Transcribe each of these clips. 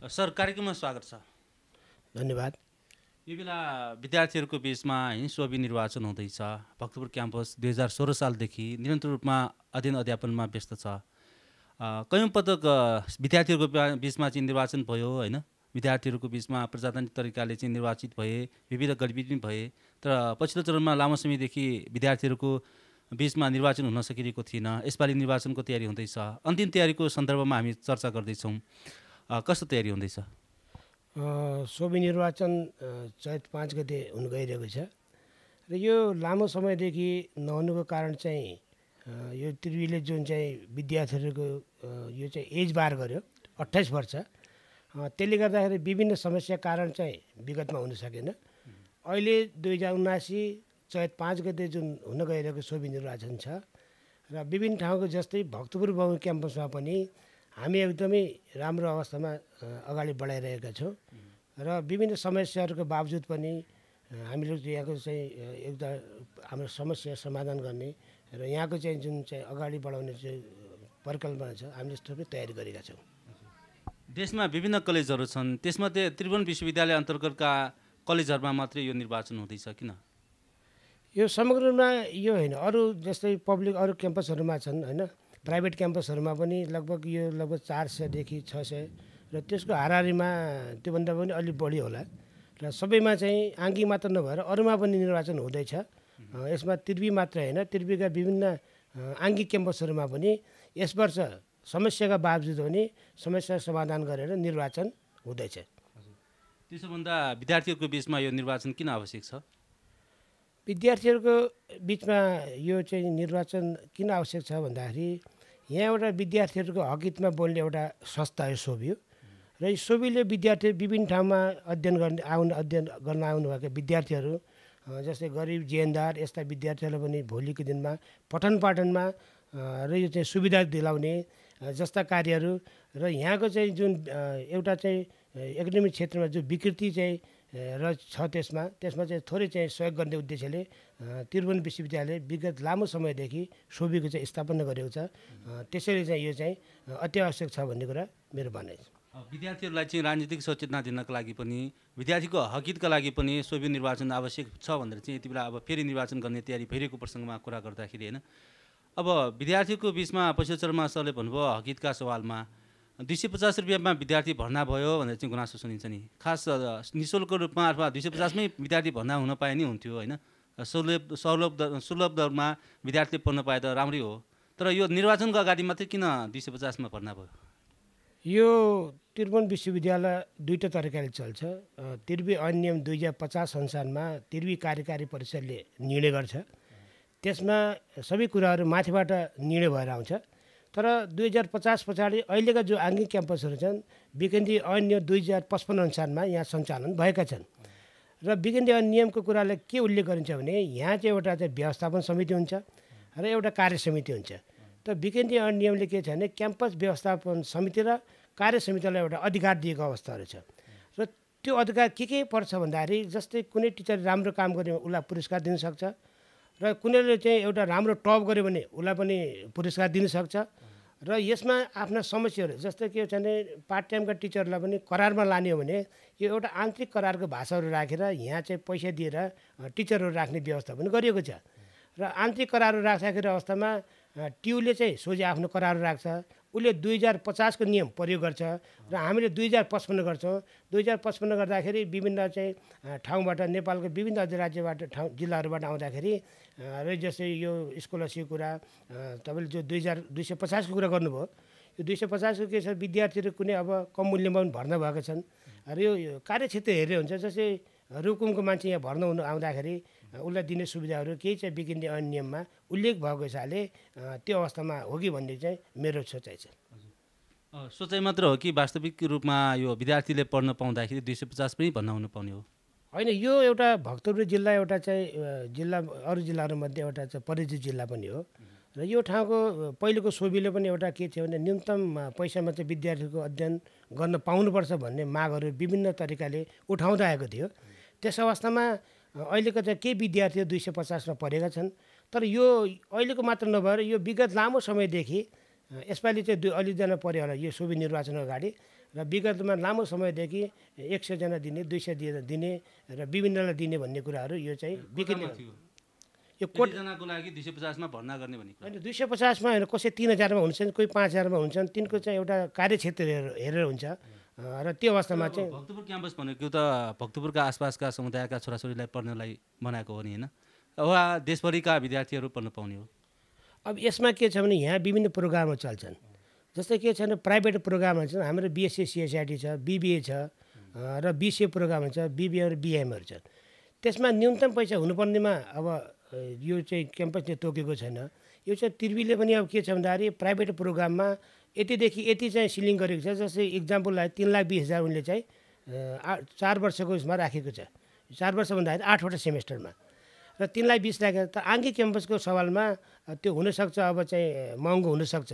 Sir कार्यक्रममा स्वागत छ। धन्यवाद। यो बेला विद्यार्थीहरूको बिचमा है सोभि निर्वाचन हुँदैछ। भक्तपुर क्याम्पस दुई हजार सोह्र सालदेखि निरन्तर रूपमा अध्ययन अध्यापनमा व्यस्त छ। कयौँ पटक विद्यार्थीहरूको बिचमा चाहिँ निर्वाचन भयो होइन? विद्यार्थीहरूको बिचमा प्रजातान्त्रिक तरिकाले चाहिँ निर्वाचित भए विविध गतिविधि पनि भए। तर पछिल्लो चरणमा लामो समयदेखि विद्यार्थीहरूको बिचमा निर्वाचन हुन सकिरहेको थिएन। यसपालि निर्वाचनको तयारी हुँदैछ। अन्तिम तयारीको सन्दर्भमा हामी चर्चा गर्दैछौँ। कस्तो तयारी हुँदैछ? सोभि निर्वाचन चैत पाँच गते हुन गइरहेको छ। र यो लामो समयदेखि नहुनुको कारण चाहिँ यो त्रिवीले जुन चाहिँ विद्यार्थीहरूको यो चाहिँ एज बार गर्यो अट्ठाइस वर्ष त्यसले गर्दाखेरि विभिन्न समस्या कारण चाहिँ विगतमा हुन सकेन। अहिले दुई हजार उनासी चैत पाँच गते जुन हुन गइरहेको सोभि निर्वाचन छ र विभिन्न ठाउँको जस्तै भक्तपुर बाउ क्याम्पसमा पनि हामी एकदमै राम्रो अवस्थामा अगाडि बढाइरहेका छौँ। र विभिन्न समस्याहरूको बावजुद पनि हामीले यहाँको चाहिँ एउटा हाम्रो समस्या समाधान गर्ने र यहाँको चाहिँ जुन चाहिँ अगाडि बढाउने चाहिँ परिकल्पना छ हामीले थुप्रै तयारी गरेका छौँ। देशमा विभिन्न कलेजहरू छन् त्यसमध्ये त्रिभुवन विश्वविद्यालय अन्तर्गतका कलेजहरूमा मात्रै यो निर्वाचन हुँदैछ किन? यो समग्रमा यो होइन अरू जस्तै पब्लिक अरू क्याम्पसहरूमा छन् होइन? प्राइभेट क्याम्पसहरूमा पनि लगभग यो लगभग चार सयदेखि छ सय र त्यसको हाराहारीमा त्योभन्दा पनि अलिक बढी होला। र सबैमा चाहिँ आङ्गी मात्र नभएर अरूमा पनि निर्वाचन हुँदैछ। यसमा त्रिवी मात्र होइन त्रिवीका विभिन्न अ, आङ्गिक क्याम्पसहरूमा पनि यस वर्ष समस्याका बावजुद पनि समस्या समाधान गरेर निर्वाचन हुँदैछ। त्यसो भन्दा विद्यार्थीहरूको बिचमा यो निर्वाचन किन आवश्यक छ? विद्यार्थीहरूको बिचमा यो चाहिँ निर्वाचन किन आवश्यक छ भन्दाखेरि यहाँ एउटा विद्यार्थीहरूको हकितमा बोल्ने एउटा संस्था हो सोभि हो। र यो सोभिले विद्यार्थी विभिन्न ठाउँमा अध्ययन गर्ने आउनु अध्ययन गर्न आउनुभएका विद्यार्थीहरू जस्तै गरिब जेनदार यस्ता विद्यार्थीहरूलाई पनि भोलिको दिनमा पठन पाठनमा र यो चाहिँ सुविधा दिलाउने जस्ता कार्यहरू र यहाँको चाहिँ जुन एउटा चाहिँ एकाडेमिक क्षेत्रमा जो विकृति चाहिँ र छ त्यसमा त्यसमा चाहिँ थोरै चाहिँ सहयोग गर्ने उद्देश्यले त्रिभुवन विश्वविद्यालय विगत लामो समयदेखि सोभिको चाहिँ स्थापना गरेको छ। त्यसैले चाहिँ यो चाहिँ अ, अत्यावश्यक छ भन्ने कुरा मेरो भनाइ छ। विद्यार्थीहरूलाई चाहिँ राजनीतिक सचेतना दिनको लागि पनि विद्यार्थीको हकितका लागि पनि सोभि निर्वाचन आवश्यक छ भनेर चाहिँ यति बेला अब फेरि निर्वाचन गर्ने तयारी भइरहेको प्रसङ्गमा कुरा गर्दाखेरि होइन? अब विद्यार्थीको बिचमा चरणमा सरले भन्नुभयो हकितका सवालमा दुई सय पचास रुपियाँमा विद्यार्थी भर्ना भयो भनेर चाहिँ गुनासो सुनिन्छ नि। खास अ, निशुल्क रूपमा अथवा दुई सय पचासमै विद्यार्थी भर्ना हुन पाए नि हुन्थ्यो होइन। सुलभ सौलभ दर सुलभ दरमा विद्यार्थीले पढ्न पाए त राम्रै हो। तर यो निर्वाचनको अगाडि मात्रै किन दुई सय पचासमा भर्ना भयो? यो त्रिभुवन विश्वविद्यालय दुईवटा तरिकाले चल्छ। त्रिवी ऐन दुई हजार पचास अनुसारमा त्रिवी कार्यकारी परिषदले निर्णय गर्छ। त्यसमा सबै कुराहरू माथिबाट निर्णय भएर आउँछ। तर दुई हजार पचास पछाडि अहिलेका जो आङ्गिक क्याम्पसहरू छन् विकेन्द्री ऐन दुई हजार पचपन्न अनुसारमा यहाँ सञ्चालन भएका छन्। र विकेन्द्री ऐन नियमको कुरालाई के उल्लेख गरिन्छ भने यहाँ चाहिँ एउटा चाहिँ व्यवस्थापन समिति हुन्छ र एउटा कार्य समिति हुन्छ। त विकेन्द्री ऐन नियमले के छ भने क्याम्पस व्यवस्थापन समिति र कार्य समितिलाई एउटा अधिकार दिएको अवस्थाहरू छ। र त्यो अधिकार के के पर्छ भन्दाखेरि जस्तै कुनै टिचर राम्रो काम भने उसलाई पुरस्कार दिन सक्छ र कुनैले चाहिँ एउटा राम्रो टप गऱ्यो भने उसलाई पनि पुरस्कार दिन सक्छ। र यसमा आफ्ना समस्याहरू जस्तै के छ भने पार्ट टाइमका टिचरलाई पनि करारमा लाने हो भने यो एउटा आन्तरिक करारको भाषाहरू राखेर यहाँ चाहिँ पैसा दिएर टिचरहरू राख्ने व्यवस्था पनि गरिएको छ। र आन्तरिक करारहरू राख्दाखेरि अवस्थामा ट्युले चाहिँ सोझै आफ्नो करारहरू राख्छ। उसले दुई हजार पचासको नियम प्रयोग गर्छ र हामीले दुई हजार पचपन्न गर्छौँ। दुई हजार पचपन्न गर्दाखेरि विभिन्न चाहिँ ठाउँबाट नेपालको विभिन्न राज्यबाट ठाउँ जिल्लाहरूबाट आउँदाखेरि र जस्तै यो स्कलरसिप कुरा तपाईँले जो दुई हजार दुई सय पचासको कुरा गर्नुभयो यो दुई सय पचासको के छ विद्यार्थीहरू कुनै अब कम मूल्यमा पनि भर्ना भएका छन्। र यो कार्यक्षेत्र हेरेर हुन्छ जस्तै रुकुमको मान्छे यहाँ भर्ना हुनु आउँदाखेरि उसलाई दिने सुविधाहरू केही चाहिँ विकिने ऐन नियममा उल्लेख भएको हिसाबले त्यो अवस्थामा हो कि भन्ने चाहिँ मेरो सोचाइ छ। सोचाइ मात्र हो कि वास्तविक रूपमा यो विद्यार्थीले पढ्न पाउँदाखेरि दुई सय पचास पनि भन्न हुनु पाउने हो? होइन यो एउटा भक्तपुर जिल्ला एउटा चाहिँ जिल्ला अरू जिल्लाहरूमध्ये एउटा चाहिँ परिचित जिल्ला पनि हो। र यो ठाउँको पहिलेको सोबीले पनि एउटा के थियो भने न्यूनतम पैसामा चाहिँ विद्यार्थीको अध्ययन गर्न पाउनुपर्छ भन्ने मागहरू विभिन्न तरिकाले उठाउँदै आएको थियो। त्यस अवस्थामा अहिलेको चाहिँ केही विद्यार्थीहरू दुई सय पचासमा पढेका छन् तर यो अहिलेको मात्र नभएर यो विगत लामो समयदेखि यसपालि चाहिँ दुई अलिकजना पऱ्यो होला यो सोभि निर्वाचन अगाडि र विगतमा लामो समयदेखि एक सयजना दिने दुई सय दिएर दिने र विभिन्नलाई दिने भन्ने कुराहरू यो चाहिँ बिग्रिने यो कोट कतिजनाको लागि दुई सय पचासमा भर्ना गर्ने भन्ने कुरा। होइन दुई सय पचासमा होइन कसै तिन हजारमा हुन्छन् कोही पाँच हजारमा हुन्छन् तिनको चाहिँ एउटा कार्यक्षेत्र हेरेर हुन्छ। र त्यो अवस्थामा चाहिँ भक्तपुर क्याम्पस भनेको त भक्तपुरका आसपासका समुदायका छोराछोरीलाई पढ्नलाई बनाएको हो नि होइन? वा देशभरिका विद्यार्थीहरू पढ्न पाउने हो। अब यसमा के छ भने यहाँ विभिन्न प्रोग्रामहरू चल्छन्। जस्तै के छ भने प्राइभेट प्रोग्रामहरू छन्। हाम्रो बिएससी सिएसआइटी छ बिबिए छ र बिसिए प्रोग्रामहरू छ बिबिए र बिएमहरू छन्। त्यसमा न्यूनतम पैसा हुनुपर्नेमा अब यो चाहिँ क्याम्पसले तोकेको छैन। यो चाहिँ त्रिवीले पनि अब के छ भन्दाखेरि प्राइभेट प्रोग्राममा यतिदेखि यति चाहिँ सिलिङ गरेको छ जस्तै इक्जाम्पललाई तिन लाख बिस हजार उनले चाहिँ चार वर्षको उसमा राखेको छ। चार वर्ष भन्दाखेरि आठवटा सेमेस्टरमा। र तिनलाई बिस राखेर त आङ्गी क्याम्पसको सवालमा त्यो हुनसक्छ अब चाहिँ महँगो हुनसक्छ।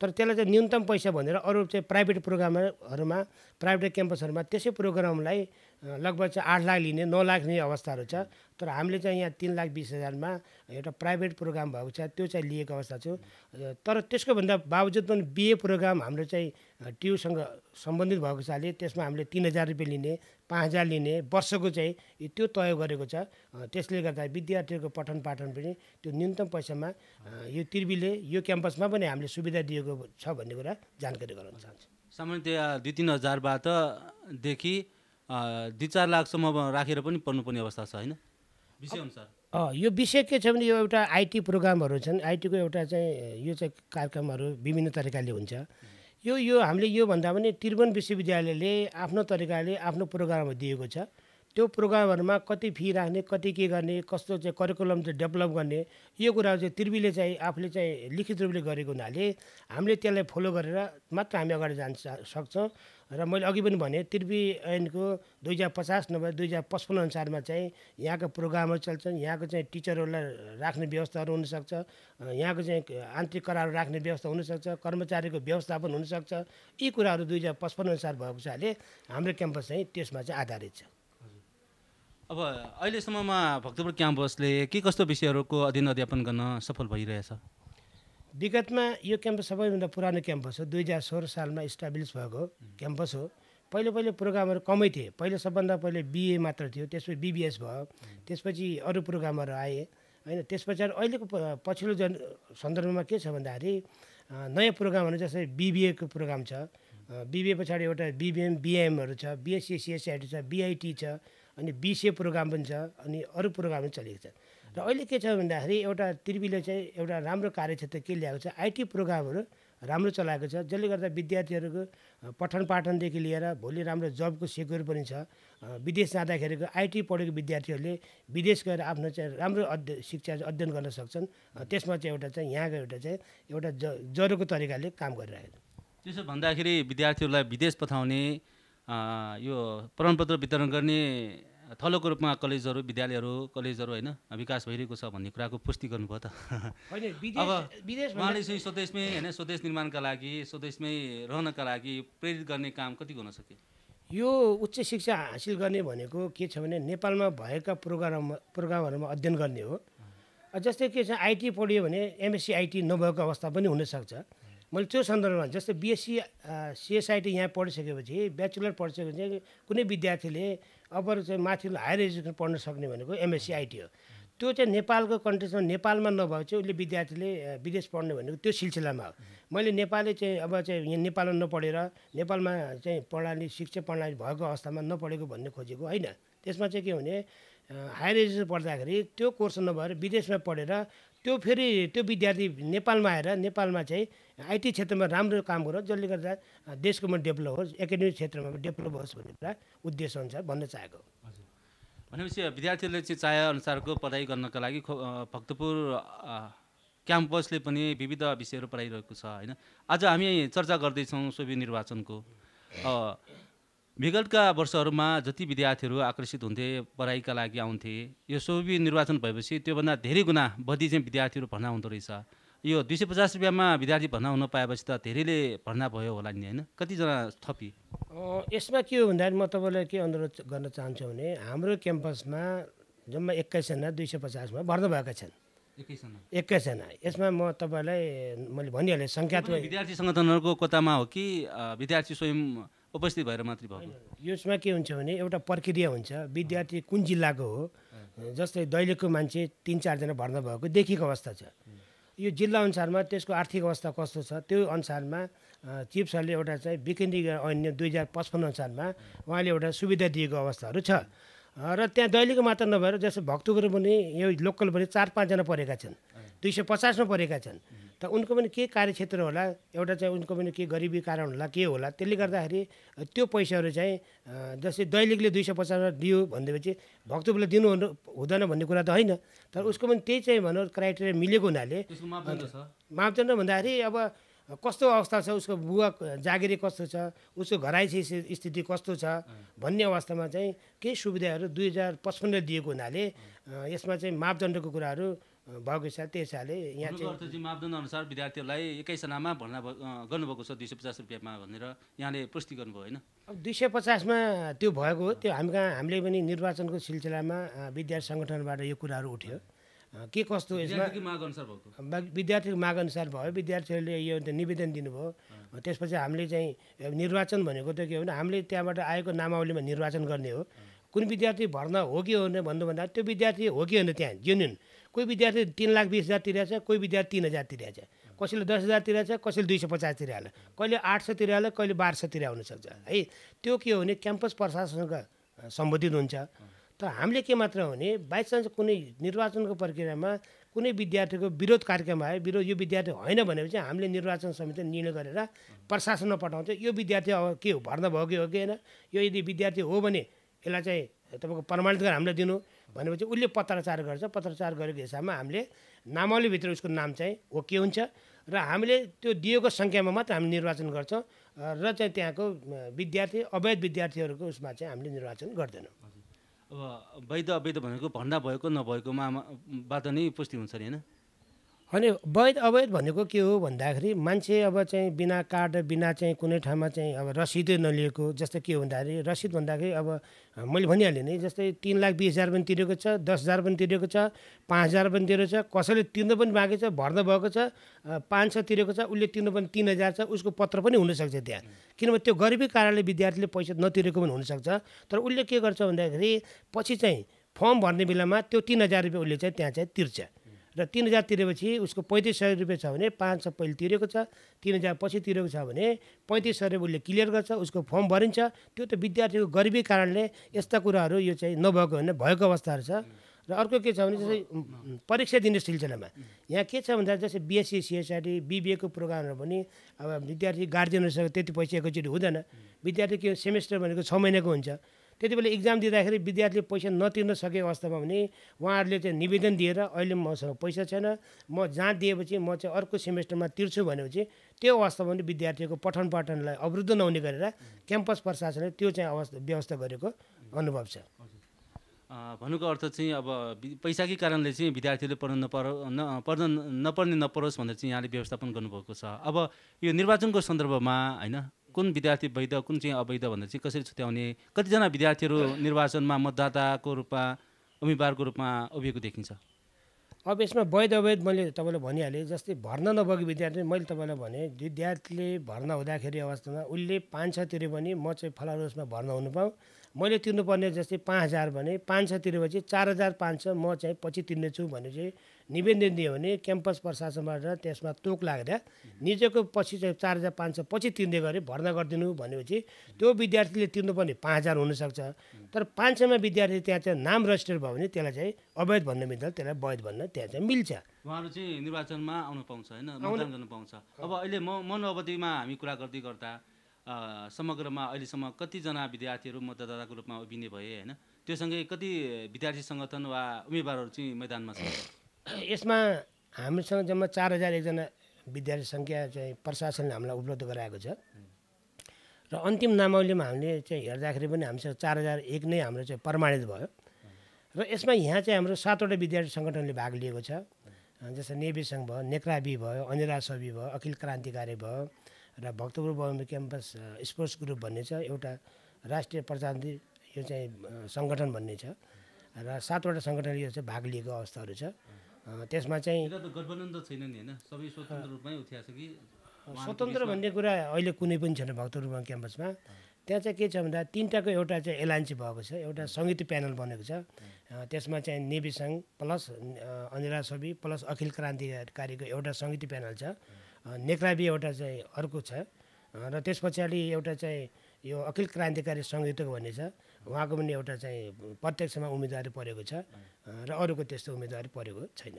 तर त्यसलाई चाहिँ न्यूनतम पैसा भनेर अरू चाहिँ प्राइभेट प्रोग्रामहरूमा प्राइभेट क्याम्पसहरूमा त्यसै प्रोग्रामलाई लगभग चाहिँ आठ लाख लिने नौ लाख लिने अवस्थाहरू छ। तर हामीले चाहिँ यहाँ तिन लाख बिस हजारमा एउटा प्राइभेट प्रोग्राम भएको छ त्यो चाहिँ लिएको अवस्था छु। तर त्यसको भन्दा बावजुद पनि बिए प्रोग्राम हाम्रो चाहिँ ट्युसँग सम्बन्धित भएको छले त्यसमा हामीले तिन हजार रुपियाँ लिने पाँच हजार लिने वर्षको चाहिँ त्यो तय गरेको छ। त्यसले गर्दा विद्यार्थीहरूको पठन पाठन पनि त्यो न्यूनतम पैसामा यो त्रिवीले यो क्याम्पसमा पनि हामीले सुविधा दिएको छ भन्ने कुरा जानकारी गराउन चाहन्छु। सामान्यतया दुई तिन हजारबाटदेखि दुई चार लाखसम्म राखेर पनि पढ्नुपर्ने अवस्था छ होइन? विषयअनुसार यो विषय के छ भने यो एउटा आइटी प्रोग्रामहरू छन्। आइटीको एउटा चाहिँ यो चाहिँ कार्यक्रमहरू विभिन्न तरिकाले हुन्छ। यो यो हामीले योभन्दा पनि त्रिभुवन विश्वविद्यालयले आफ्नो तरिकाले आफ्नो प्रोग्रामहरू दिएको छ। त्यो प्रोग्रामहरूमा कति फी राख्ने कति के गर्ने कस्तो चाहिँ करिकुलम चाहिँ डेभलप गर्ने यो कुराहरू चाहिँ त्रिवीले चाहिँ आफूले चाहिँ लिखित रूपले गरेको हुनाले हामीले त्यसलाई फलो गरेर मात्र हामी अगाडि जान सक्छौँ। र मैले अघि पनि भने त्रिवी ऐनको दुई हजार पचास नभए दुई हजार पचपन्न अनुसारमा चाहिँ यहाँको प्रोग्रामहरू चल्छन्। यहाँको चाहिँ टिचरहरूलाई राख्ने व्यवस्थाहरू हुनसक्छ। यहाँको चाहिँ आन्तरिक करारहरू राख्ने व्यवस्था हुनसक्छ। कर्मचारीको व्यवस्थापन हुनसक्छ। यी कुराहरू दुई हजार पचपन्न अनुसार भएको हुनाले हाम्रो क्याम्पस चाहिँ त्यसमा चाहिँ आधारित छ। अब अहिलेसम्ममा भक्तपुर क्याम्पसले के कस्तो विषयहरूको अध्ययन अध्यापन गर्न सफल भइरहेछ? विगतमा यो क्याम्पस सबैभन्दा पुरानो क्याम्पस हो। दुई हजार सोह्र सालमा इस्टाब्लिस भएको क्याम्पस हो। पहिले पहिले प्रोग्रामहरू कमै थिए। पहिले सबभन्दा पहिले बिए मात्र थियो। त्यसपछि बिबिएस भयो। त्यसपछि अरू प्रोग्रामहरू आए। होइन त्यस पछाडि अहिलेको पछिल्लो जन सन्दर्भमा के छ भन्दाखेरि नयाँ प्रोग्रामहरू जस्तै बिबिएको प्रोग्राम छ। बिबिए पछाडि एउटा बिबिएम बिएमहरू छ। बिएससी सिएसआइटी छ। बिआइटी छ। अनि बिसिए प्रोग्राम पनि छ अनि अरू प्रोग्राम पनि चलेको छ। र अहिले के छ भन्दाखेरि एउटा त्रिवीले चाहिँ एउटा राम्रो कार्यक्षेत्र के ल्याएको छ आइटी प्रोग्रामहरू राम्रो चलाएको छ जसले गर्दा विद्यार्थीहरूको पठन पाठनदेखि लिएर भोलि राम्रो जबको सेक्युर पनि छ। विदेश जाँदाखेरिको आइटी पढेको विद्यार्थीहरूले विदेश गएर आफ्नो चाहिँ राम्रो अध्य शिक्षा अध्ययन गर्न सक्छन्। त्यसमा चाहिँ एउटा चाहिँ यहाँको एउटा चाहिँ एउटा ज जरोको तरिकाले काम गरिरहेको छ। त्यसो भन्दाखेरि विद्यार्थीहरूलाई विदेश पठाउने यो प्रमाणपत्र वितरण गर्ने थलोको रूपमा कलेजहरू विद्यालयहरू कलेजहरू होइन विकास भइरहेको छ भन्ने कुराको पुष्टि गर्नुभयो त। अब उहाँले चाहिँ स्वदेशमै होइन स्वदेश निर्माणका लागि स्वदेशमै रहनका लागि प्रेरित गर्ने काम कति गर्न सके यो उच्च शिक्षा हासिल गर्ने भनेको के छ भने नेपालमा भएका प्रोग्राम प्रोग्रामहरूमा अध्ययन गर्ने हो। जस्तै के छ आइटी पढ्यो भने एमएससी आइटी नभएको अवस्था पनि हुनसक्छ। मैले त्यो सन्दर्भमा जस्तै बिएससी सिएसआइटी यहाँ पढिसकेपछि ब्याचलर पढिसकेपछि कुनै विद्यार्थीले अब चाहिँ माथिल्लो हायर एजुकेसन पढ्न सक्ने भनेको एमएससी आइटी हो। त्यो चाहिँ नेपालको कन्टेक्समा नेपालमा नभए चाहिँ उसले विद्यार्थीले विदेश पढ्ने भनेको त्यो सिलसिलामा हो। मैले नेपाली चाहिँ अब चाहिँ यहाँ नेपालमा नपढेर नेपालमा चाहिँ प्रणाली शिक्षा प्रणाली भएको अवस्थामा नपढेको भन्ने खोजेको होइन। त्यसमा चाहिँ के भने हायर एजुकेसन पढ्दाखेरि त्यो कोर्स नभएर विदेशमा पढेर त्यो फेरि त्यो विद्यार्थी नेपालमा आएर नेपालमा चाहिँ आइटी क्षेत्रमा राम्रो काम गरोस् जसले गर्दा देशको पनि डेभलप होस् एकाडेमिक क्षेत्रमा पनि डेभलप होस् भन्ने कुरा उद्देश्य अनुसार भन्न चाहेको भनेपछि विद्यार्थीहरूले चाहिँ चाहे अनुसारको पढाइ गर्नका लागि भक्तपुर क्याम्पसले पनि विविध विषयहरू पढाइरहेको छ होइन? आज हामी चर्चा गर्दैछौँ सोभि निर्वाचनको। विगतका वर्षहरूमा जति विद्यार्थीहरू आकर्षित हुन्थे पढाइका लागि आउँथे यो सोभि निर्वाचन भएपछि त्योभन्दा धेरै गुणा बढी चाहिँ विद्यार्थीहरू भर्ना हुँदो रहेछ। यो दुई सय पचास रुपियाँमा विद्यार्थी भर्ना हुन पाएपछि त धेरैले भर्ना भयो होला नि होइन? कतिजना थपी? यसमा के हो भन्दाखेरि म तपाईँलाई के अनुरोध गर्न चाहन्छु भने हाम्रो क्याम्पसमा जम्मा एक्काइसजना दुई सय पचासमा भर्ना भएका छन्। एक्काइसजना? यसमा म तपाईँलाई मैले भनिहालेँ सङ्ख्यात्मक विद्यार्थी सङ्गठनहरूको कोतामा हो कि विद्यार्थी स्वयं उपस्थित भएर मात्रै भएको यसमा के हुन्छ भने एउटा प्रक्रिया हुन्छ। विद्यार्थी कुन जिल्लाको हो जस्तै दैलेखको मान्छे तिन चारजना भर्ना भएको देखिएको अवस्था छ। यो जिल्ला अनुसारमा त्यसको आर्थिक अवस्था कस्तो छ त्यो अनुसारमा चिफ सरले एउटा चाहिँ विकेन्द्रीकरण ऐन दुई हजार पचपन्न अनुसारमा उहाँले एउटा सुविधा दिएको अवस्थाहरू छ। र त्यहाँ दैलेखको मात्र नभएर जस्तो भक्तपुर पनि यो लोकल पनि चार पाँचजना परेका छन् दुई सय पचासमा परेका छन्। त उनको पनि के कार्यक्षेत्र होला? एउटा चाहिँ उनको पनि के गरिबी कारण होला के होला? त्यसले गर्दाखेरि त्यो पैसाहरू चाहिँ जस्तै दैनिकले दुई सय पचासमा दियो भनेपछि भक्तपुरले दिनु हुँदैन भन्ने कुरा त होइन तर उसको पनि त्यही चाहिँ भनौँ क्राइटेरिया मिलेको हुनाले मापदण्ड भन्दाखेरि अब कस्तो अवस्था छ उसको बुवा जागिरी कस्तो छ उसको घराइसी स्थिति कस्तो छ भन्ने अवस्थामा चाहिँ केही सुविधाहरू दुई हजार पचपन्न दिएको हुनाले यसमा चाहिँ मापदण्डको कुराहरू भएको छ त्यस हिसाबले यहाँ अनुसार विद्यार्थीहरूलाई एकैसनामा भर्ना गर्नुभएको छ दुई सय पचास रुपियाँमा भनेर यहाँले पुष्टि गर्नुभयो होइन? अब दुई सय पचासमा त्यो भएको हो त्यो हामी कहाँ हामीले पनि निर्वाचनको सिलसिलामा विद्यार्थी सङ्गठनबाट यो कुराहरू उठ्यो। के कस्तो यसमा विद्यार्थीको माग अनुसार भयो विद्यार्थीहरूले यो निवेदन दिनुभयो। त्यसपछि हामीले चाहिँ निर्वाचन भनेको त के हो भने हामीले त्यहाँबाट आएको नामावलीमा निर्वाचन गर्ने हो। कुन विद्यार्थी भर्ना हो कि होइन भन्नु भन्दा त्यो विद्यार्थी हो कि होइन त्यहाँ जेन्युन कोही विद्यार्थी तिन लाख बिस हजार तिरेको छ कोही विद्यार्थी तिन हजार तिरेको छ कसैले दस हजार छ कसैले दुई सय पचास तिरेहाल्यो कहिले आठ सय तिरेहाल्यो कहिले बाह्र सय तिरे हुनसक्छ है त्यो के हो भने क्याम्पस प्रशासनसँग अ, सम्बन्धित हुन्छ। तर हामीले के मात्र हो भने बाइचान्स कुनै निर्वाचनको प्रक्रियामा कुनै विद्यार्थीको विरोध कार्यक्रम आयो विरोध यो विद्यार्थी होइन भनेपछि हामीले निर्वाचन समिति निर्णय गरेर प्रशासनमा पठाउँछ यो विद्यार्थी अब के हो भर्ना भयो कि हो कि होइन? यो यदि विद्यार्थी हो भने यसलाई चाहिँ तपाईँको प्रमाणित गरेर हामीलाई दिनु भनेपछि उसले पत्राचार गर्छ। पत्राचार गरेको हिसाबमा हामीले नामावलीभित्र उसको नाम चाहिँ हो के हुन्छ र हामीले त्यो दिएको सङ्ख्यामा मात्र हामी निर्वाचन गर्छौँ र चाहिँ त्यहाँको विद्यार्थी अवैध विद्यार्थीहरूको उसमा चाहिँ हामीले निर्वाचन गर्दैनौँ। अब वैध अवैध भनेको भर्ना भएको नभएकोमा बाट नै पुष्टि हुन्छ नि होइन? अनि वैध अवैध भनेको के हो भन्दाखेरि मान्छे अब चाहिँ बिना कार्ड बिना चाहिँ कुनै ठाउँमा चाहिँ अब रसिदै नलिएको जस्तै के हो भन्दाखेरि रसिद भन्दाखेरि अब मैले भनिहालेँ नि जस्तै तिन लाख बिस हजार पनि तिरेको छ दस हजार पनि तिरेको छ पाँच हजार पनि तिरेको छ कसैले तिर्नु पनि बाँकी छ भर्ना भएको छ पाँच सय तिरेको छ उसले तिर्नु पनि तिन हजार छ उसको पत्र पनि हुनसक्छ त्यहाँ। किनभने त्यो गरिबी कारणले विद्यार्थीले पैसा नतिरेको पनि हुनसक्छ। तर उसले के गर्छ भन्दाखेरि पछि चाहिँ फर्म भर्ने बेलामा त्यो तिन हजार रुपियाँ उसले चाहिँ त्यहाँ चाहिँ तिर्छ। र तिन हजार तिरेपछि उसको पैँतिस सय रुपियाँ छ भने पाँच सय पहिले तिरेको छ तिन हजार पछि तिरेको छ भने पैँतिस सय रुपियाँ उसले क्लियर गर्छ उसको फर्म भरिन्छ। त्यो त विद्यार्थीको गरिबी कारणले यस्ता कुराहरू यो चाहिँ नभएको होइन भएको अवस्थाहरू छ। र अर्को के छ भने जस्तै परीक्षा दिने सिलसिलामा यहाँ के छ भन्दा जस्तै बिएससी सिएसआरटी बिबिएको प्रोग्रामहरू पनि अब विद्यार्थी गार्जियनहरूसँग त्यति पैसा एकैचोटि हुँदैन। विद्यार्थी के सेमेस्टर भनेको छ महिनाको हुन्छ। त्यति बेला इक्जाम दिँदाखेरि विद्यार्थीले पैसा नतिर्न सकेको अवस्थामा भने उहाँहरूले चाहिँ निवेदन दिएर अहिले मसँग पैसा छैन। म जहाँ दिएपछि म चाहिँ अर्को सेमेस्टरमा तिर्छु भनेपछि त्यो अवस्थामा पनि विद्यार्थीको पठन पाठनलाई अवरुद्ध नहुने गरेर क्याम्पस प्रशासनले त्यो चाहिँ अवस्था व्यवस्था गरेको अनुभव छ। भन्नुको अर्थ चाहिँ अब पैसाकै कारणले चाहिँ विद्यार्थीले पढ्न नपर न पढ्न नपर्ने नपरोस् भनेर चाहिँ यहाँले व्यवस्थापन गर्नुभएको छ। अब यो निर्वाचनको सन्दर्भमा होइन कुन विद्यार्थी वैध कुन चाहिँ अवैध भनेर चाहिँ कसरी छुट्याउने कतिजना विद्यार्थीहरू निर्वाचनमा मतदाताको रूपमा उम्मेदवारको रूपमा उभिएको देखिन्छ? अब यसमा वैध अवैध मैले तपाईँलाई भनिहालेँ जस्तै भर्ना नभएको विद्यार्थी मैले तपाईँलाई भने विद्यार्थीले भर्ना हुँदाखेरि अवस्थामा उसले पाँच सय तिरे पनि म चाहिँ फलानु उसमा भर्ना हुनु पाऊँ। मैले तिर्नुपर्ने जस्तै पाँच हजार भने पाँच सय तिरेपछि चार हजार पाँच सय म चाहिँ पछि तिर्नेछु भने चाहिँ निवेदन दियो भने क्याम्पस प्रशासनबाट त्यसमा तोक लागेर निजको पछि चाहिँ चार हजार पाँच सय पछि तिर्ने गरे भर्ना गरिदिनु भनेपछि त्यो विद्यार्थीले तिर्नुपर्ने पाँच हजार हुनसक्छ। तर पाँच सयमा विद्यार्थी त्यहाँ चाहिँ नाम रजिस्टर भयो भने त्यसलाई चाहिँ अवैध भन्न मिल्छ त्यसलाई वैध भन्न त्यहाँ चाहिँ मिल्छ। उहाँहरू चाहिँ निर्वाचनमा आउन पाउँछ होइन? मतदान गर्न पाउँछ। अब अहिले म मनोवधिमा हामी कुरा गर्दै गर्दा समग्रमा अहिलेसम्म कतिजना विद्यार्थीहरू मतदाताको रूपमा उभिने भए होइन? त्योसँगै कति विद्यार्थी सङ्गठन वा उम्मेदवारहरू चाहिँ मैदानमा छ यसमा हामीसँग जम्मा चार हजार एकजना विद्यार्थी सङ्ख्या चाहिँ प्रशासनले हामीलाई उपलब्ध गराएको छ। र अन्तिम नामावलीमा हामीले चाहिँ हेर्दाखेरि पनि हामीसँग चार हजार एक नै हाम्रो चाहिँ प्रमाणित भयो। र यसमा यहाँ चाहिँ हाम्रो सातवटा विद्यार्थी सङ्गठनले भाग लिएको छ। जस्तै नेभी सङ्घ भयो नेक्राबी भयो अनिरा सभी भयो अखिल क्रान्तिकारी भयो र भक्तपुर बौद्ध क्याम्पस स्पोर्ट्स ग्रुप भन्ने छ। एउटा राष्ट्रिय प्रजातान्त्रिक यो चाहिँ सङ्गठन भन्ने छ। र सातवटा सङ्गठनले यो चाहिँ भाग लिएको अवस्थाहरू छ। त्यसमा चाहिँ यता त गठबन्धन त छैन नि होइन? सबै स्वतन्त्र रूपमै उठिएको छ कि स्वतन्त्र भन्ने कुरा अहिले कुनै पनि छैन भक्तपुरमा क्याम्पसमा। त्यहाँ चाहिँ के छ भन्दा तिनवटाको एउटा चाहिँ एलायन्सी भएको छ एउटा सङ्गीत प्यानल बनेको छ। त्यसमा चाहिँ नेभी सङ्घ प्लस अ, अनिला छवि प्लस अखिल क्रान्तिकारीको एउटा सङ्गीत प्यानल छ। नेक्राबी एउटा चाहिँ अर्को छ। र त्यस पछाडि एउटा चाहिँ यो अखिल क्रान्तिकारी सङ्गीतको भन्ने छ। उहाँको पनि एउटा चाहिँ प्रत्यक्षमा उम्मेदवारी परेको छ र अरूको त्यस्तो उम्मेदवारी परेको छैन।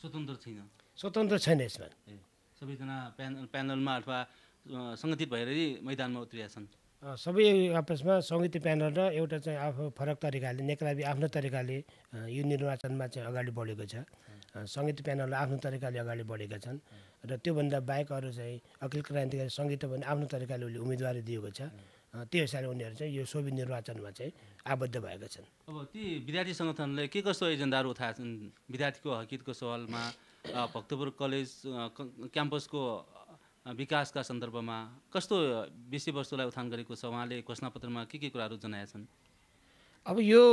स्वतन्त्र छैन। स्वतन्त्र छैन यसमा। सबैजना प्यान प्यानलमा अथवा सङ्गठित भएर मैदानमा उत्रिएका छन् सबै आपसमा सङ्गीत प्यानल र एउटा चाहिँ आफ्नो फरक तरिकाले नेक्राबी आफ्नो तरिकाले यो निर्वाचनमा चाहिँ अगाडि बढेको छ। सङ्गीत प्यानल आफ्नो तरिकाले अगाडि बढेका छन्। र त्योभन्दा बाहेक अरू चाहिँ अखिल क्रान्तिकारी सङ्गीत पनि आफ्नो तरिकाले उसले उम्मेदवारी दिएको छ। त्यो हिसाबले उनीहरू चाहिँ यो सोभि निर्वाचनमा चाहिँ आबद्ध भएका छन्। अब ती विद्यार्थी सङ्गठनले के कस्तो एजेन्डाहरू उठाएका छन्? विद्यार्थीको हकितको सवालमा भक्तपुर कलेज क्याम्पसको विकासका सन्दर्भमा कस्तो विषयवस्तुलाई उठान गरेको छ? उहाँले घोषणापत्रमा के के कुराहरू जनाएका छन्? अब यो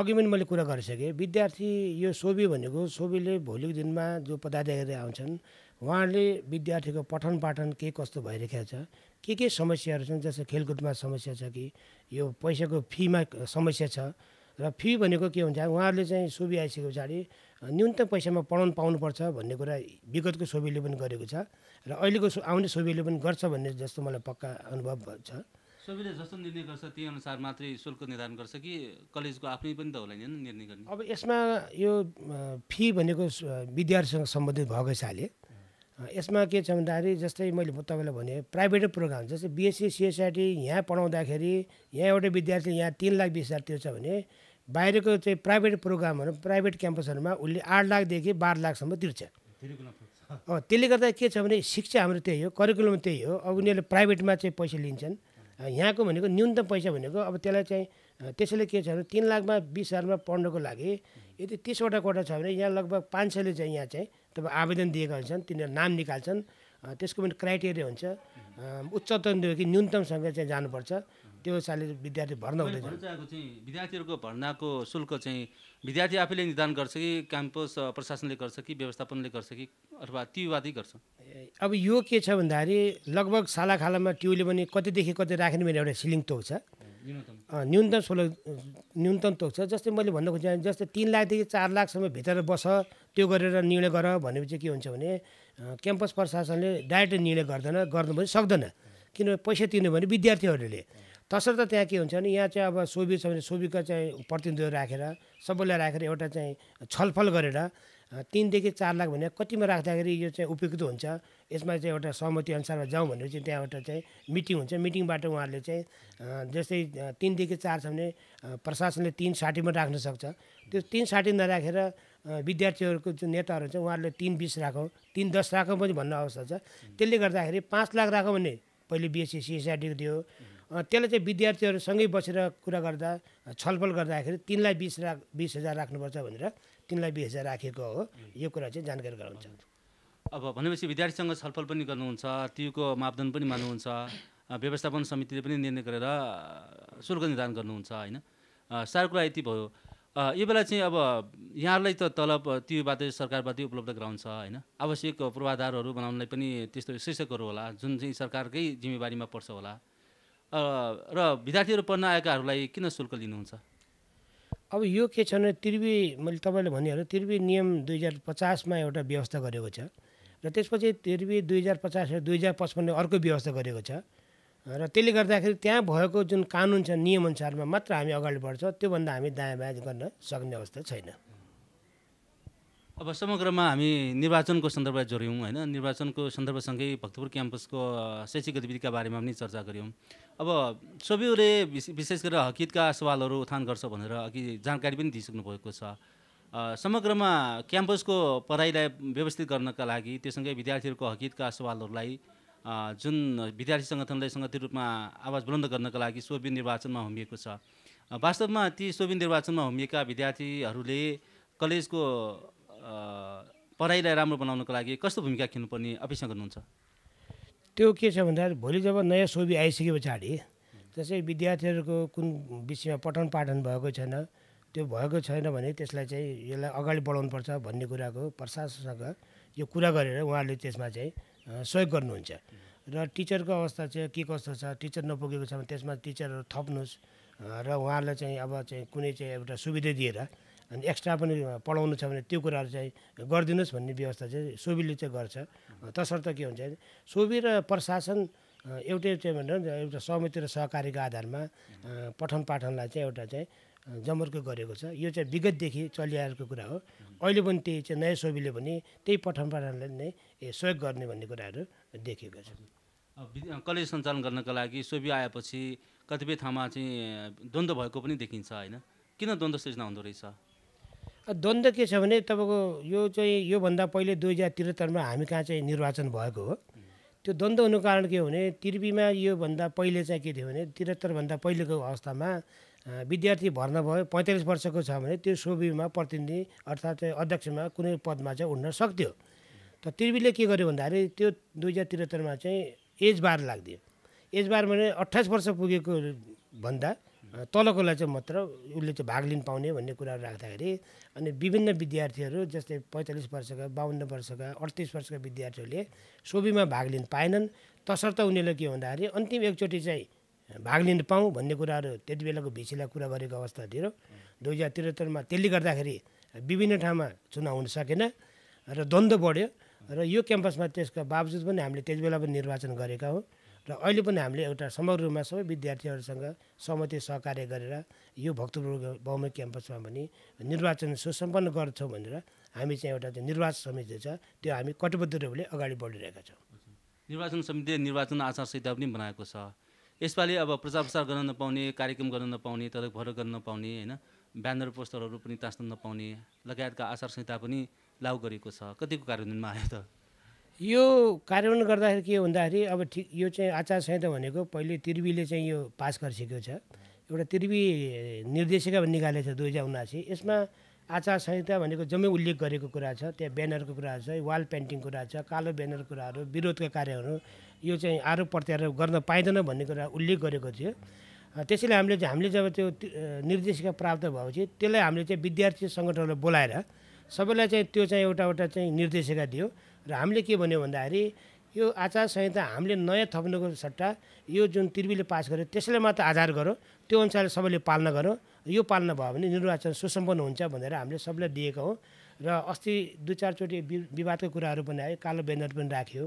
अघि पनि मैले कुरा गरिसकेँ। विद्यार्थी यो सोबी भनेको सोबीले भोलिको दिनमा जो पदाधिकारी आउँछन् उहाँहरूले विद्यार्थीको पठन पाठन के कस्तो भइरहेको छ के के समस्याहरू छन् जस्तो खेलकुदमा समस्या छ कि यो पैसाको फीमा समस्या छ र फी भनेको के हुन्छ उहाँहरूले चाहिँ सोबी आइसके पछाडि न्यूनतम पैसामा पढाउनु पाउनुपर्छ भन्ने कुरा विगतको सोबीले पनि गरेको छ र अहिलेको आउने सोबीले पनि गर्छ भन्ने जस्तो मलाई पक्का अनुभव छ। सबैले जस्तो निर्णय गर्छ त्यही अनुसार मात्रै शुल्क निर्धारण गर्छ कि कलेजको आफ्नै पनि त होला नि निर्णय गर्ने? अब यसमा यो फी भनेको विद्यार्थीसँग सम्बन्धित भएको हिसाबले यसमा के छ भन्दाखेरि जस्तै मैले तपाईँलाई भने प्राइभेट प्रोग्राम जस्तै बिएससी सिएसआइटी यहाँ पढाउँदाखेरि यहाँ एउटा विद्यार्थी यहाँ तिन लाख बिस हजार तिर्छ भने बाहिरको चाहिँ प्राइभेट प्रोग्रामहरू प्राइभेट क्याम्पसहरूमा उसले आठ लाखदेखि बाह्र लाखसम्म तिर्छ। त्यसले गर्दा के छ भने शिक्षा हाम्रो त्यही हो करिकुलम त्यही हो अब उनीहरूले प्राइभेटमा चाहिँ पैसा लिन्छन्। यहाँको भनेको न्यूनतम पैसा भनेको अब त्यसलाई चाहिँ त्यसैले के छ भने तिन लाखमा बिस हजारमा पढ्नको लागि यदि तिसवटा कोटा छ भने यहाँ लगभग पाँच सयले चाहिँ यहाँ चाहिँ तपाईँ आवेदन दिएका हुन्छन् तिनीहरू नाम निकाल्छन्। त्यसको पनि क्राइटेरिया हुन्छ। उच्चतमदेखि न्यूनतमसँग चाहिँ जानुपर्छ। त्यो हिसाबले विद्यार्थी भर्ना चाहिँ विद्यार्थीहरूको भर्नाको शुल्क चाहिँ विद्यार्थी आफैले निर्धारण गर्छ कि क्याम्पस प्रशासनले गर्छ कि व्यवस्थापनले गर्छ कि अथवा त्योवादी गर्छ? अब यो के छ भन्दाखेरि लगभग सालाखालामा ट्युले पनि कतिदेखि कति राख्ने भने एउटा सिलिङ तोक छ। न्यूनतम सोह्र न्यूनतम तोक छ जस्तै मैले भन्नु खोजेँ जस्तै तिन लाखदेखि चार लाखसम्म भित्र बस त्यो गरेर निर्णय गर भनेपछि के हुन्छ भने क्याम्पस प्रशासनले डाइरेक्ट निर्णय गर्दैन गर्नु पनि सक्दैन। किनभने पैसा तिर्नु भने विद्यार्थीहरूले। तसर्थ त्यहाँ के हुन्छ भने यहाँ चाहिँ अब सोबी छ भने सोबीका चाहिँ प्रतिनिधिहरू राखेर सबैलाई राखेर एउटा चाहिँ छलफल गरेर तिनदेखि चार लाख भने कतिमा राख्दाखेरि यो चाहिँ उपयुक्त हुन्छ? यसमा चाहिँ एउटा सहमति अनुसारमा जाउँ भनेपछि त्यहाँ एउटा चाहिँ मिटिङ हुन्छ। मिटिङबाट उहाँहरूले चाहिँ जस्तै तिनदेखि चार छ भने प्रशासनले तिन साठीमा राख्न सक्छ। त्यो तिन साठी नराखेर विद्यार्थीहरूको जुन नेताहरू छ उहाँहरूले तिन बिस राखौँ तिन दस राखौँ पनि भन्ने अवस्था छ। त्यसले गर्दाखेरि पाँच लाख राखौँ भने पहिले बिएससी सिएसआइटीको दियो त्यसलाई चाहिँ विद्यार्थीहरूसँगै बसेर कुरा गर्दा छलफल गर्दाखेरि तिनलाई बिस लाख बिस हजार राख्नुपर्छ भनेर तिनलाई हजार राखेको हो यो कुरा चाहिँ जानकारी गराउँछ। अब भनेपछि विद्यार्थीसँग छलफल पनि गर्नुहुन्छ त्योको मापदण्ड पनि मान्नुहुन्छ व्यवस्थापन समितिले पनि निर्णय गरेर शुल्क निर्धारण गर्नुहुन्छ होइन? साह्रो कुरा यति भयो। यो बेला चाहिँ अब यहाँहरूलाई त तलब त्योबाट सरकारबाटै उपलब्ध गराउँछ होइन? आवश्यक पूर्वाधारहरू बनाउनलाई पनि त्यस्तो शीर्षकहरू होला जुन चाहिँ सरकारकै जिम्मेवारीमा पर्छ होला। र विद्यार्थीहरू पढ्न आएकाहरूलाई किन शुल्क लिनुहुन्छ? अब यो के छ भने त्रिवी मैले तपाईँले भनिहालेँ त्रिवी नियम दुई हजार पचासमा एउटा व्यवस्था गरेको छ र त्यसपछि त्रिवी दुई हजार पचास र दुई हजार पचपन्न अर्को व्यवस्था गरेको छ र त्यसले गर्दाखेरि त्यहाँ भएको जुन कानुन छ नियमअनुसारमा मात्र हामी अगाडि बढ्छ त्योभन्दा हामी दायाँ बायाँ गर्न सक्ने अवस्था छैन। अब समग्रमा हामी निर्वाचनको सन्दर्भलाई जोड्यौँ होइन? निर्वाचनको सन्दर्भसँगै भक्तपुर क्याम्पसको शैक्षिक गतिविधिका बारेमा पनि चर्चा गऱ्यौँ। अब सबैले विशे- विशेष गरेर हकितका सवालहरू उठान गर्छ भनेर अघि जानकारी पनि दिइसक्नु भएको छ। समग्रमा क्याम्पसको पढाइलाई व्यवस्थित गर्नका लागि त्यससँगै विद्यार्थीहरूको हकितका सवालहरूलाई जुन विद्यार्थी सङ्गठनलाई सङ्गठित रूपमा आवाज बुलन्द गर्नका लागि सोभिन निर्वाचनमा होमिएको छ। वास्तवमा ती सोभिन निर्वाचनमा होमिएका विद्यार्थीहरूले कलेजको पढाइलाई राम्रो बनाउनको लागि कस्तो भूमिका खेल्नुपर्ने अपेक्षा गर्नुहुन्छ? त्यो के छ भन्दाखेरि भोलि जब नयाँ सोबी आइसके पछाडि जस्तै विद्यार्थीहरूको कुन विषयमा पठन पाठन भएको छैन त्यो भएको छैन भने त्यसलाई चाहिँ यसलाई अगाडि बढाउनुपर्छ भन्ने कुराको प्रशासनसँग यो कुरा गरेर उहाँहरूले त्यसमा चाहिँ सहयोग गर्नुहुन्छ। र टिचरको अवस्था चाहिँ के कस्तो छ टिचर नपुगेको छ भने त्यसमा टिचरहरू थप्नुहोस् र उहाँहरूलाई चाहिँ अब चाहिँ कुनै चाहिँ एउटा सुविधा दिएर अनि एक्स्ट्रा पनि पढाउनु छ भने त्यो कुराहरू चाहिँ गरिदिनुहोस् भन्ने व्यवस्था चाहिँ सोबीले चाहिँ गर्छ। तसर्थ के हुन्छ भने सोबी र प्रशासन एउटै चाहिँ भनेर एउटा सहमति र सहकारीको आधारमा पठन पाठनलाई चाहिँ एउटा चाहिँ जमर्को गरेको छ। यो चाहिँ विगतदेखि चलिआएको कुरा हो। अहिले पनि त्यही चाहिँ नयाँ सोबीले पनि त्यही पठन पाठनलाई नै सहयोग गर्ने भन्ने कुराहरू देखिएको छ। कलेज सञ्चालन गर्नका लागि सोभि आएपछि कतिपय ठाउँमा चाहिँ द्वन्द्व भएको पनि देखिन्छ होइन। किन द्वन्द्व सृजना हुँदो रहेछ? द्वन्द्व के छ भने तपाईँको यो चाहिँ योभन्दा पहिले दुई हजार त्रिहत्तरमा हामी कहाँ चाहिँ निर्वाचन भएको हो। त्यो द्वन्द्व हुनुको कारण के हो भने त्रिवीमा योभन्दा पहिले चाहिँ के थियो भने त्रिहत्तरभन्दा पहिलेको अवस्थामा विद्यार्थी भर्ना भयो पैँतालिस वर्षको छ भने त्यो सोबीमा प्रतिनिधि अर्थात् अध्यक्षमा कुनै पदमा चाहिँ उठ्न सक्थ्यो। त त्रिवीले के गर्यो भन्दाखेरि त्यो दुई हजार त्रिहत्तरमा चाहिँ एज बार लाग्दियो। एज बार भने अट्ठाइस वर्ष पुगेको भन्दा तलकोलाई चाहिँ मात्र उसले चाहिँ भाग लिन पाउने भन्ने कुराहरू राख्दाखेरि अनि विभिन्न विद्यार्थीहरू जस्तै पैँतालिस वर्षका बाहन्न वर्षका अडतिस वर्षका विद्यार्थीहरूले सोबीमा भाग लिन पाएनन्। तसर्थ उनीहरूले के भन्दाखेरि अन्तिम एकचोटि चाहिँ भाग लिन पाऊँ भन्ने कुराहरू त्यति बेलाको भिसीलाई कुरा गरेको अवस्था थियो। दुई हजार त्रिहत्तरमा त्यसले गर्दाखेरि विभिन्न ठाउँमा चुनाव हुन सकेन र द्वन्द्व बढ्यो। र यो क्याम्पसमा त्यसका बावजुद पनि हामीले त्यति बेला पनि निर्वाचन गरेका हौँ। र अहिले पनि हामीले एउटा समग्र रूपमा सबै विद्यार्थीहरूसँग सहमति सहकार्य गरेर यो भक्तपुर बहुमुखी क्याम्पसमा पनि निर्वाचन सुसम्पन्न गर्छौँ भनेर हामी चाहिँ एउटा निर्वाचन समिति छ त्यो हामी कटिबद्ध रूपले अगाडि बढिरहेका छौँ। निर्वाचन समितिले निर्वाचन आचार संहिता पनि बनाएको छ। यसपालि अब प्रचार प्रसार गर्न नपाउने कार्यक्रम गर्न नपाउने तलक भर गर्न नपाउने होइन? ब्यानर पोस्टरहरू पनि तास्न नपाउने लगायतका आचार संहिता पनि लागू गरिएको छ। कतिको कार्यान्वयनमा आयो त? यो कार्यान्वयन गर्दाखेरि के भन्दाखेरि अब ठिक यो चाहिँ आचार संहिता भनेको पहिले त्रिवीले चाहिँ यो पास गरिसकेको छ। एउटा त्रिवी निर्देशिका निकालेको छ दुई हजार उनासी। यसमा आचार संहिता भनेको जम्मै उल्लेख गरेको कुरा छ। त्यहाँ ब्यानरको कुराहरू छ वाल पेन्टिङ कुरा छ कालो ब्यानर कुराहरू विरोधका कार्यहरू यो चाहिँ आरोप प्रत्यारोप गर्न पाइँदैन भन्ने कुरा उल्लेख गरेको थियो। त्यसैले हामीले हामीले जब त्यो निर्देशिका प्राप्त भएपछि त्यसलाई हामीले चाहिँ विद्यार्थी सङ्गठनलाई बोलाएर सबैलाई चाहिँ त्यो चाहिँ एउटा एउटा चाहिँ निर्देशिका दियो। र हामीले के भन्यो भन्दाखेरि यो आचार संहिता हामीले नयाँ थप्नुको सट्टा यो जुन त्रिवीले पास गर्यो त्यसलाई मात्र आधार गरौँ त्यो अनुसार सबैले पालना गरौँ यो पालना भयो भने निर्वाचन सुसम्पन्न हुन्छ भनेर हामीले सबैलाई दिएका हौँ। र अस्ति दुई चारचोटि विवादको कुराहरू पनि आयो कालो ब्यानर पनि राख्यो।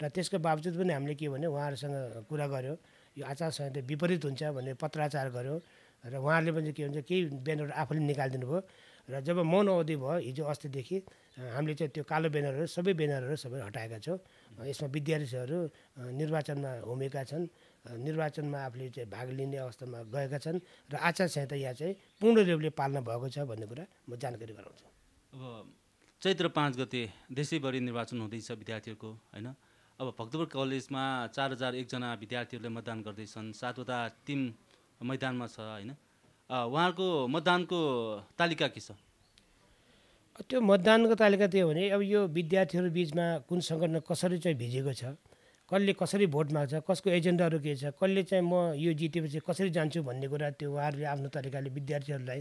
र त्यसको बावजुद पनि हामीले के भन्यो उहाँहरूसँग कुरा गऱ्यो यो आचार संहिता विपरीत हुन्छ भनेर पत्राचार गऱ्यो र उहाँहरूले पनि के हुन्छ केही ब्यानर आफूले निकालिदिनु भयो र जब मौन अवधि भयो हिजो अस्तिदेखि हामीले चाहिँ त्यो कालो ब्यानरहरू सबै ब्यानरहरू सबै हटाएका छौँ। यसमा विद्यार्थीहरू निर्वाचनमा होमेका छन्। निर्वाचनमा आफूले चाहिँ भाग लिने अवस्थामा गएका छन् र आचार संहिता यहाँ चाहिँ पूर्ण रूपले पालना भएको छ भन्ने कुरा म जानकारी गराउँछु। अब चैत्र पाँच गते देशैभरि निर्वाचन हुँदैछ विद्यार्थीहरूको होइन? अब भक्तपुर कलेजमा चार हजार एकजना विद्यार्थीहरूले मतदान गर्दैछन्। सातवटा टिम मैदानमा छ होइन? उहाँहरूको मतदानको तालिका के छ? त्यो मतदानको तालिका त्यो भने अब यो विद्यार्थीहरू बिचमा कुन सङ्गठन कसरी चाहिँ भिजेको छ कसले कसरी भोट माग्छ कसको एजेन्डाहरू के छ कसले चाहिँ म यो जितेपछि कसरी जान्छु भन्ने कुरा त्यो उहाँहरूले आफ्नो तरिकाले विद्यार्थीहरूलाई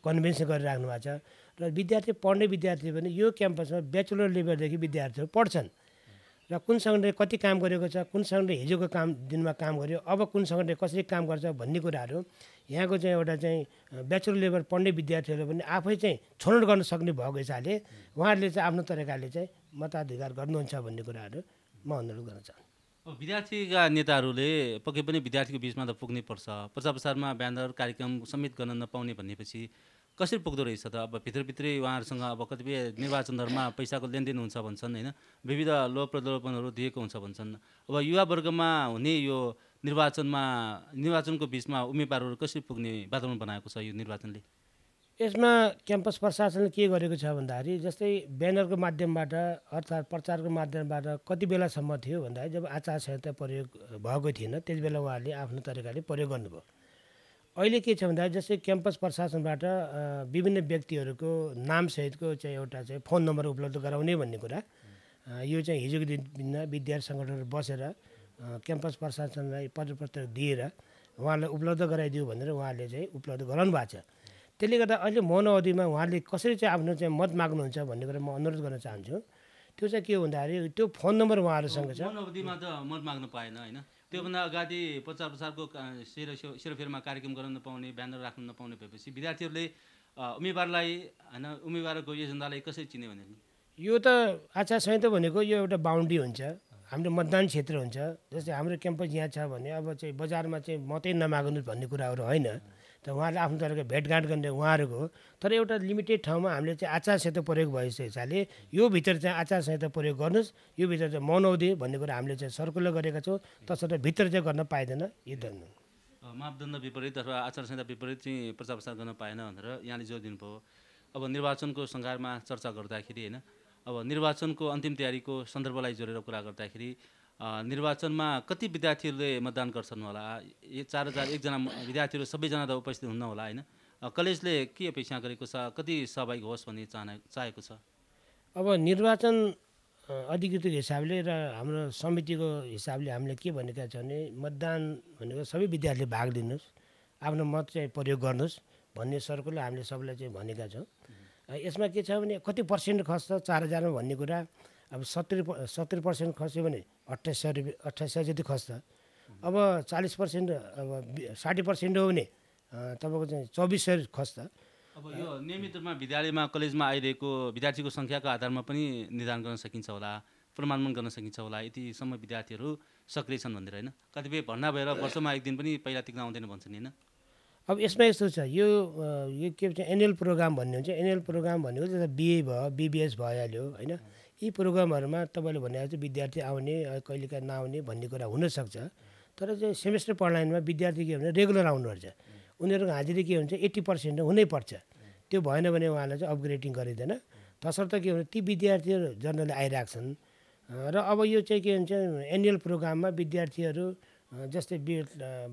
कन्भिन्स गरेर राख्नु भएको छ। र विद्यार्थी पढ्ने विद्यार्थी पनि यो क्याम्पसमा ब्याचलर लेभलदेखि विद्यार्थीहरू पढ्छन्। र कुन सङ्गठनले कति काम गरेको छ कुन सङ्गठनले हिजोको काम दिनमा काम गर्यो अब कुन सङ्गठनले कसरी काम गर्छ भन्ने कुराहरू यहाँको चाहिँ एउटा चाहिँ ब्याचलर लेभल पढ्ने विद्यार्थीहरू पनि आफै चाहिँ छनौट गर्न सक्ने भएको हिसाबले उहाँहरूले चाहिँ आफ्नो तरिकाले चाहिँ मताधिकार गर्नुहुन्छ भन्ने कुराहरू म अनुरोध गर्न चाहन्छु। विद्यार्थीका नेताहरूले पक्कै पनि विद्यार्थीको बिचमा त पुग्नै पर्छ। प्रचार प्रसारमा ब्यानर कार्यक्रम समेत गर्न नपाउने भनेपछि कसरी पुग्दो रहेछ त? अब भित्रभित्रै उहाँहरूसँग अब कतिपय निर्वाचनहरूमा पैसाको लेनदेन हुन्छ भन्छन् होइन? विविध लोभ प्रलोभनहरू दिएको हुन्छ भन्छन्। अब युवावर्गमा हुने यो निर्वाचनमा निर्वाचनको बिचमा उम्मेदवारहरू कसरी पुग्ने वातावरण बनाएको छ यो निर्वाचनले? यसमा क्याम्पस प्रशासनले के गरेको छ भन्दाखेरि जस्तै ब्यानरको माध्यमबाट अर्थात् प्रचारको माध्यमबाट कति बेलासम्म थियो भन्दाखेरि जब आचार संहिता प्रयोग भएको थिएन त्यति बेला उहाँहरूले आफ्नो तरिकाले प्रयोग गर्नुभयो। अहिले के छ भन्दाखेरि जस्तै क्याम्पस प्रशासनबाट विभिन्न व्यक्तिहरूको नामसहितको चाहिँ एउटा चाहिँ फोन नम्बर उपलब्ध गराउने भन्ने कुरा यो चाहिँ हिजोको दिनमा विद्यार्थी सङ्गठनहरू बसेर क्याम्पस प्रशासनलाई पत्रपत्र दिएर उहाँलाई उपलब्ध गराइदियो भनेर उहाँहरूले चाहिँ उपलब्ध गराउनु भएको छ। त्यसले गर्दा अहिले मौन अवधिमा उहाँले कसरी चाहिँ आफ्नो चाहिँ मत माग्नुहुन्छ भन्ने कुरा म अनुरोध गर्न चाहन्छु। त्यो चाहिँ के हो भन्दाखेरि त्यो फोन नम्बर उहाँहरूसँग छ। मत माग्न पाएन होइन? त्योभन्दा अगाडि प्रचार प्रसारको सेरो सेरो- सेरोफेरोमा कार्यक्रम गर्न नपाउने ब्यानर राख्न नपाउने भएपछि विद्यार्थीहरूले उम्मेदवारलाई होइन उम्मेदवारको एजेन्डालाई कसरी चिन्यो भने यो त आचार संहिता भनेको यो एउटा बााउन्ड्री हुन्छ। हाम्रो मतदान क्षेत्र हुन्छ। जस्तै हाम्रो क्याम्पस यहाँ छ भने अब चाहिँ बजारमा चाहिँ मतै नमाग्नु भन्ने कुराहरू होइन। त उहाँले आफ्नो तरिकाले भेटघाट गर्ने उहाँहरूको तर एउटा लिमिटेड ठाउँमा हामीले चाहिँ आचार संहिता प्रयोग भएको हिसाबले यो भित्र चाहिँ आचार संहिता प्रयोग गर्नुहोस् यो भित्र चाहिँ मौनौधी भन्ने कुरा हामीले चाहिँ सर्कुलर गरेका छौँ तसर्थ भित्र चाहिँ गर्न पाइँदैन यो धन्यवाद। अ, मापदण्ड विपरीत अथवा आचार संहिता विपरीत चाहिँ प्रचार प्रसार गर्न पाएन भनेर यहाँले जोड दिनुभयो। अब निर्वाचनको सङ्घारमा चर्चा गर्दाखेरि होइन अब निर्वाचनको अन्तिम तयारीको सन्दर्भलाई जोडेर कुरा गर्दाखेरि निर्वाचनमा कति विद्यार्थीहरूले मतदान गर्छन् होला? चार हजार एकजना विद्यार्थीहरू सबैजना त उपस्थित हुन्न होला होइन? कलेजले के अपेक्षा गरेको छ? कति सहभागी होस् भन्ने चाहना चाहेको छ? अब निर्वाचन अधिकृत हिसाबले र हाम्रो समितिको हिसाबले हामीले के भनेका छौँ भने मतदान भनेको सबै विद्यार्थीले भाग लिनुहोस् आफ्नो मत चाहिँ प्रयोग गर्नुहोस् भन्ने सर्कुलर हामीले सबैलाई चाहिँ भनेका छौँ। यसमा के छ भने कति पर्सेन्ट खस्छ चार हजारमा भन्ने कुरा अब सत्तरी सत्तरी पर्सेन्ट खस्यो भने अट्ठाइस सय रुपियाँ अट्ठाइस सय जति खस्छ। अब चालिस पर्सेन्ट अब साठी पर्सेन्ट हो भने तपाईँको चाहिँ चौबिस सय खस्छ। अब यो नियमित रूपमा विद्यालयमा कलेजमा आइरहेको विद्यार्थीको सङ्ख्याको आधारमा पनि निर्धारण गर्न सकिन्छ होला प्रमाणन गर्न सकिन्छ होला यतिसम्म विद्यार्थीहरू सक्रिय छन् भनेर होइन? कतिपय भर्ना भएर वर्षमा एक दिन पनि पहिला टिक्न आउँदैन भन्छन् होइन? अब यसमा यस्तो छ यो यो के भन्छ एनुअल प्रोग्राम भन्ने हुन्छ। एनुअल प्रोग्राम भनेको जस्तो बिए भयो बिबिएस भइहाल्यो होइन? यी प्रोग्रामहरूमा तपाईँले भने जस्तो विद्यार्थी आउने कहिलेकाहीँ नआउने भन्ने कुरा हुनसक्छ। तर चाहिँ सेमेस्टर पढाइमा विद्यार्थी के भने रेगुलर आउनुपर्छ। उनीहरूको हाजिरी के हुन्छ एट्टी पर्सेन्ट हुनैपर्छ त्यो भएन भने उहाँलाई चाहिँ अपग्रेडिङ गरिँदैन। तसर्थ के भने ती विद्यार्थीहरू जनरली आइरहेको छन्। र अब यो चाहिँ के भन्छ एनुअल प्रोग्राममा विद्यार्थीहरू जस्तै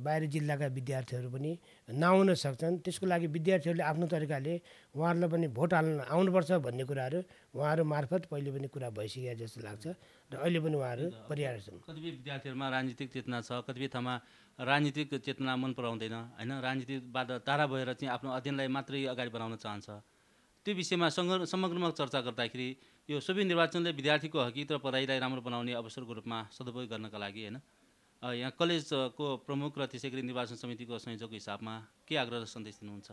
बाहिर जिल्लाका विद्यार्थीहरू पनि नआउन सक्छन्। त्यसको लागि विद्यार्थीहरूले आफ्नो तरिकाले उहाँहरूलाई पनि भोट हाल्न आउनुपर्छ भन्ने कुराहरू उहाँहरू मार्फत पहिले पनि कुरा भइसकेको जस्तो लाग्छ र अहिले पनि उहाँहरू परिहार छन्। कतिपय विद्यार्थीहरूमा राजनीतिक चेतना छ कतिपय ठाउँमा राजनीतिक चेतना मन पराउँदैन होइन? राजनीतिबाट टाढा भएर चाहिँ आफ्नो अध्ययनलाई मात्रै अगाडि बढाउन चाहन्छ। त्यो विषयमा सङ्ग समग्रमा चर्चा गर्दाखेरि यो सबै निर्वाचनले विद्यार्थीको हकित र पढाइलाई राम्रो बनाउने अवसरको रूपमा सदुपयोग गर्नका लागि होइन? यहाँ कलेजको प्रमुख र त्यसै गरी निर्वाचन समितिको संयोजकको हिसाबमा के आग्रह र सन्देश दिनुहुन्छ?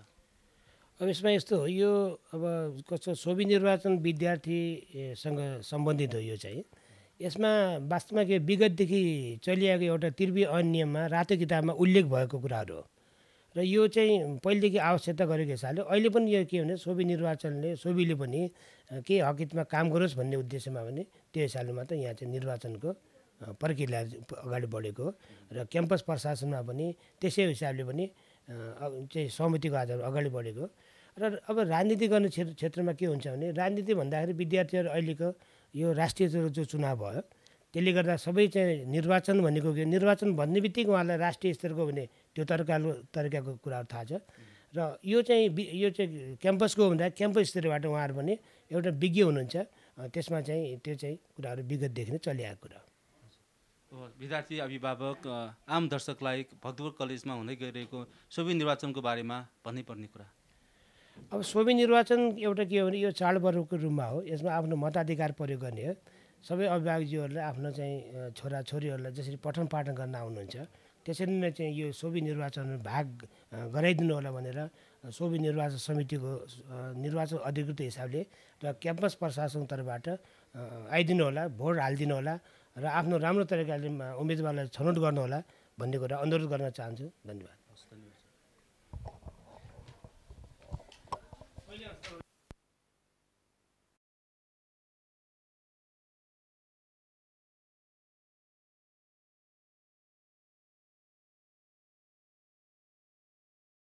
अब यसमा यस्तो हो यो अब कस्तो सोभि निर्वाचन विद्यार्थीसँग सम्बन्धित हो यो चाहिँ। यसमा वास्तवमा के विगतदेखि चलिआएको एउटा त्रिवी ऐन नियममा रातो किताबमा उल्लेख भएको कुराहरू हो। र यो चाहिँ पहिलेदेखि आवश्यकता गरेको हिसाबले अहिले पनि यो के भने सोभि निर्वाचनले सोभिले पनि केही हकितमा काम गरोस् भन्ने उद्देश्यमा भने त्यो हिसाबले मात्र यहाँ चाहिँ निर्वाचनको प्रक्रिया अगाडि बढेको र क्याम्पस प्रशासनमा पनि त्यसै हिसाबले पनि चाहिँ समितिको आधारमा अगाडि बढेको। र अब राजनीति गर्ने क्षेत्र क्षेत्रमा के हुन्छ भने राजनीति भन्दाखेरि विद्यार्थीहरू अहिलेको यो राष्ट्रिय जो चुनाव भयो त्यसले गर्दा सबै चाहिँ निर्वाचन भनेको के निर्वाचन भन्ने बित्तिकै उहाँलाई राष्ट्रिय स्तरको भने त्यो तरिकालो तरिकाको कुराहरू थाहा छ। र यो चाहिँ यो चाहिँ क्याम्पसको भन्दा क्याम्पस स्तरबाट उहाँहरू पनि एउटा विज्ञ हुनुहुन्छ। त्यसमा चाहिँ त्यो चाहिँ कुराहरू विगतदेखि नै चलिआएको कुरा विद्यार्थी अभिभावक आम दर्शकलाई भक्तपुर कलेजमा हुँदै गइरहेको सबै निर्वाचनको बारेमा भन्नै पर्ने कुरा। अब सोभि निर्वाचन एउटा के हो भने यो चाडपर्वको रूपमा हो यसमा आफ्नो मताधिकार प्रयोग गर्ने हो। सबै अभिभावकज्यूहरूले आफ्नो चाहिँ अ, छोराछोरीहरूलाई जसरी पठन पाठन गर्न आउनुहुन्छ त्यसरी नै चाहिँ यो सोभि निर्वाचनमा भाग गराइदिनु होला भनेर सोभि निर्वाचन समितिको निर्वाचन अधिकृत हिसाबले र क्याम्पस प्रशासन तर्फबाट आइदिनु होला भोट हालिदिनु होला। र आफ्नो राम्रो तरिकाले उम्मेदवारलाई छनौट गर्नु होला भन्ने कुरा अनुरोध गर्न चाहन्छु। धन्यवाद।